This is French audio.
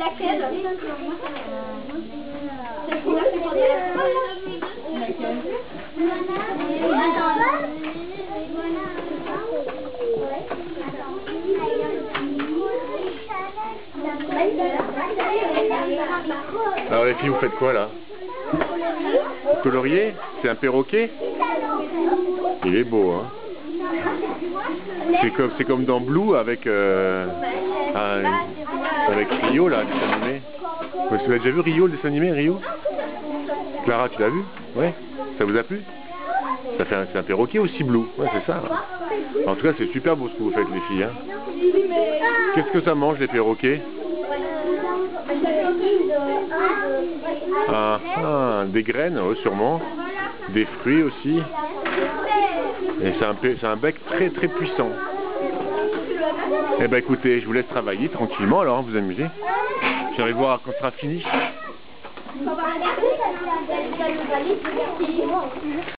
Laquelle Celle qu'on a fait pendant la Alors les filles, vous faites quoi là Colorier C'est un perroquet Il est beau, hein C'est comme, c'est comme dans Blue avec, euh, un- avec Rio là, le dessin animé. Vous avez déjà vu Rio, le dessin animé, Rio? Clara, tu l'as vu? Ouais Ça vous a plu? Ça fait c'est un perroquet aussi Blue, ouais c'est ça. En tout cas c'est super beau ce que vous faites les filles. Hein. Qu'est-ce que ça mange les perroquets? Ah, ah, Des graines, sûrement. Des fruits aussi. Et c'est un, c'est un bec très très puissant. Eh ben écoutez, je vous laisse travailler tranquillement alors, hein, vous amusez. J'arrive voir quand ce sera fini.